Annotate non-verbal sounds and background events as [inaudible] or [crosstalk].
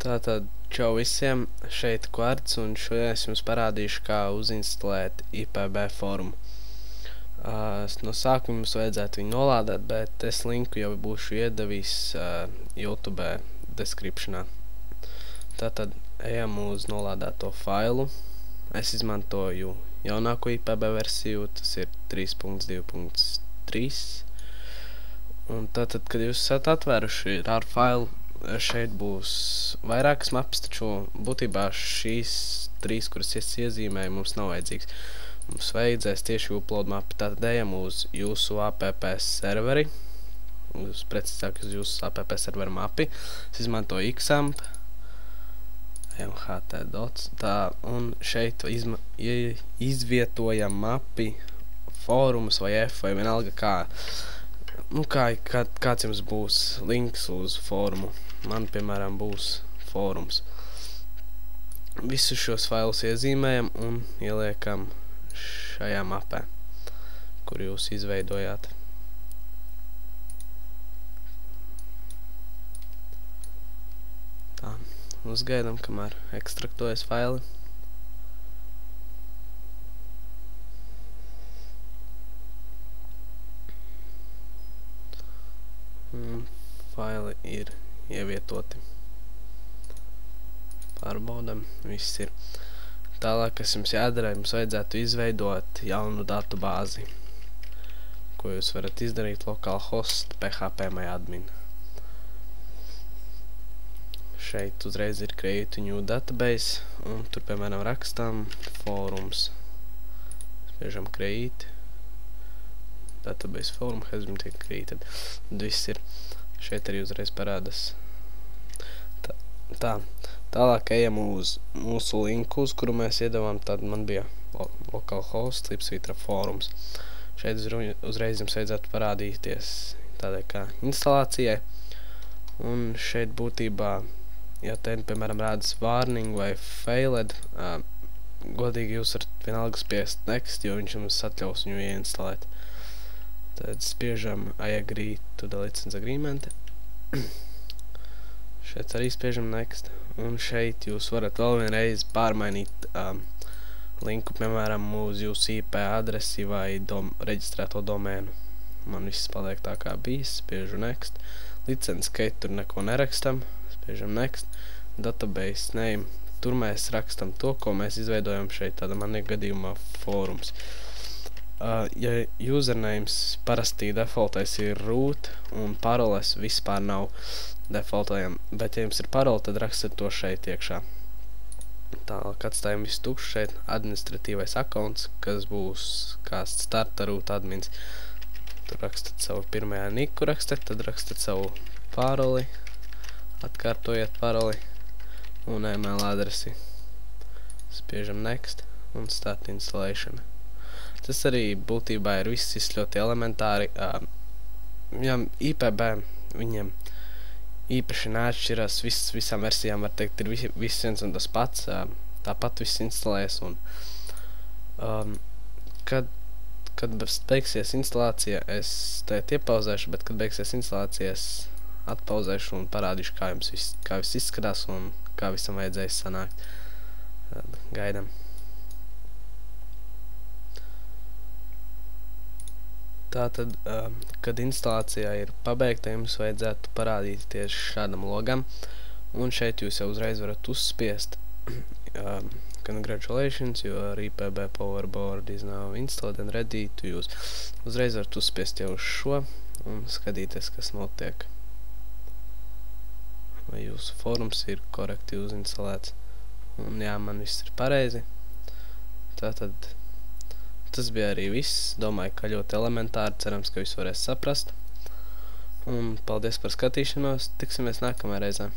Tātad, čau visiem, šeit Kvarts un šodien es jums parādīšu, kā uzinstalēt IPB formu. Uh, no sākuma jums vajadzētu viņu nolādēt, bet es linku jau būšu iedavis uh, YouTube descriptionā. Tātad, ejam uz nolādēto failu. Es izmantoju jaunāko IPB versiju, tas ir 3.2.3. Un tātad, kad jūs esat atvēruši ar failu, šeit būs vairākas mapas, taču būtībā šīs trīs, kuras es iezīmēju, mums nav vajadzīgs. Mums vajadzēs tieši upload mapi, tātad ejam uz jūsu app serveri, uz precīzāk uz jūsu app serveri mapi. Es izmantoju xamp, ejam ht.dots, tā, un šeit izma, izvietojam mapi, fórumus vai F vai vienalga kā nu, kā, kā, kāds jums būs links uz fórumu. Man, piemēram, būs fórums. Visus šos failus iezīmējam un ieliekam šajā mapē, kur jūs izveidojāt. Tā, uzgaidam, kamēr ekstraktojas faili. Un faili ir ievietoti. Pārbaudam, viss ir. Tālāk, kas jums jādara, jums vajadzētu izveidot jaunu datu bāzi, ko jūs varat izdarīt localhost phpMyAdmin. Šeit uzreiz ir create new database, un tur, piemēram, rakstam forums. Spiežam create database form has been created. Tad viss ir. Šeit arī uzreiz parādas. Tā, tā. Tālāk ejam uz mūsu linku, uz kuru mēs iedavām. Tad man bija localhost, lipsvītra forums. Šeit uzreiz jums vajadzētu parādīties tādai kā instalācijai. Un šeit būtībā, ja te, piemēram, rādas warning vai failed, uh, godīgi jūs varat vienalga spiest next, jo viņš jums atļaus viņu ieinstalēt. Tad spiežam I agree to the license agreement. [clears throat] šeit arī spiežam next. Un šeit jūs varat vēl vienreiz pārmainīt um, linku, piemēram, uz jūsu IP adresi vai dom reģistrēto domēnu. Man viss paliek tā kā bijis, spiežu next. Licences skate tur neko nerakstam, spiežam next. Database name, tur mēs rakstam to, ko mēs izveidojam šeit, tāda man ir gadījumā fórums. Uh, ja usernames parasti defaultais ir root un paroles vispār nav defaultajam, bet ja jums ir parole, tad rakstat to šeit iekšā. Tālāk atstājam visu tukšu šeit, administratīvais accounts, kas būs kā starta root admins. Tur rakstat savu pirmajā niku rakstat, tad rakstat savu paroli, atkārtojiet paroli un email adresi. Spiežam next un start installation. Tas arī būtībā ir viss, ļoti elementāri. Ja IPB viņiem īpaši neatšķirās, viss, visām versijām var teikt, ir visi, viss viens un tas pats. Tāpat viss instalēs un um, kad, kad beigsies instalācija, es te iepauzēšu, bet kad beigsies instalācija, es atpauzēšu un parādīšu, kā jums viss, kā viss izskatās un kā visam vajadzēs sanākt. Tad Tātad, um, kad instalācijā ir pabeigta, jums vajadzētu parādīt tieši šādam logam, un šeit jūs jau uzreiz varat uzspiest [clears throat] um, congratulations, your IPB powerboard is now installed and ready to use. Uzreiz varat uzspiest jau uz šo un skatīties, kas notiek. Vai jūsu forums ir korekti uzinstalēts. Un jā, man viss ir pareizi. Tātad Tas bija arī viss. Domāju, ka ļoti elementāri. Cerams, ka viss varēs saprast. Un paldies par skatīšanos. Tiksimies nākamajā reizē.